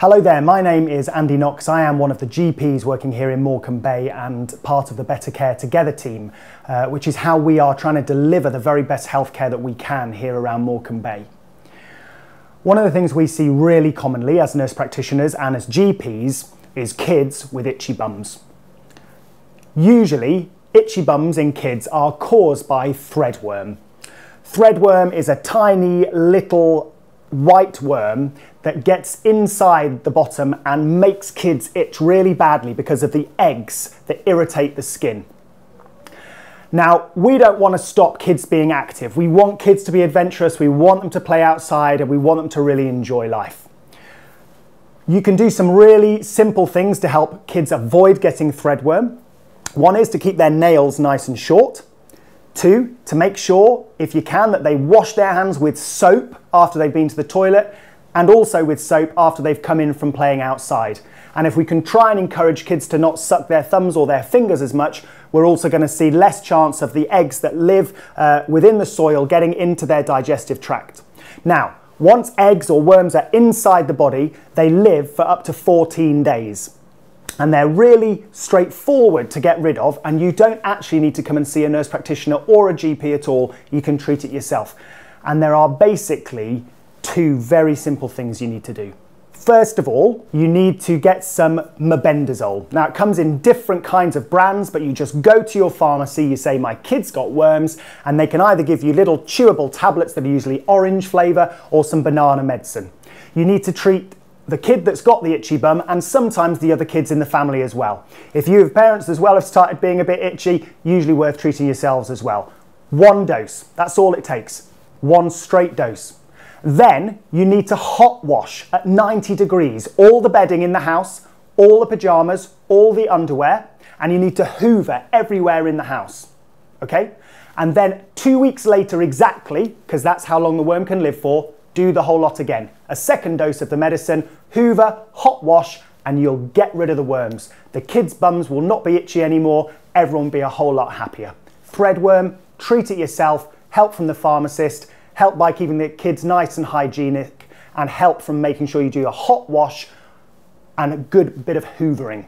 Hello there, my name is Andy Knox. I am one of the GPs working here in Morecambe Bay and part of the Better Care Together team, uh, which is how we are trying to deliver the very best healthcare that we can here around Morecambe Bay. One of the things we see really commonly as nurse practitioners and as GPs is kids with itchy bums. Usually, itchy bums in kids are caused by threadworm. Threadworm is a tiny little white worm that gets inside the bottom and makes kids itch really badly because of the eggs that irritate the skin. Now, we don't want to stop kids being active. We want kids to be adventurous, we want them to play outside, and we want them to really enjoy life. You can do some really simple things to help kids avoid getting threadworm. One is to keep their nails nice and short. Two, to make sure, if you can, that they wash their hands with soap after they've been to the toilet and also with soap after they've come in from playing outside. And if we can try and encourage kids to not suck their thumbs or their fingers as much, we're also going to see less chance of the eggs that live uh, within the soil getting into their digestive tract. Now, once eggs or worms are inside the body, they live for up to 14 days and they're really straightforward to get rid of and you don't actually need to come and see a nurse practitioner or a GP at all, you can treat it yourself. And there are basically two very simple things you need to do. First of all, you need to get some mebendazole. Now it comes in different kinds of brands, but you just go to your pharmacy, you say, my kid's got worms, and they can either give you little chewable tablets that are usually orange flavour or some banana medicine. You need to treat the kid that's got the itchy bum and sometimes the other kids in the family as well. If you have parents as well have started being a bit itchy, usually worth treating yourselves as well. One dose, that's all it takes. One straight dose. Then you need to hot wash at 90 degrees all the bedding in the house, all the pajamas, all the underwear, and you need to hoover everywhere in the house. Okay? And then two weeks later, exactly, because that's how long the worm can live for, do the whole lot again. A second dose of the medicine, hoover, hot wash, and you'll get rid of the worms. The kids' bums will not be itchy anymore, everyone will be a whole lot happier. Threadworm, treat it yourself, help from the pharmacist, help by keeping the kids nice and hygienic, and help from making sure you do a hot wash and a good bit of hoovering.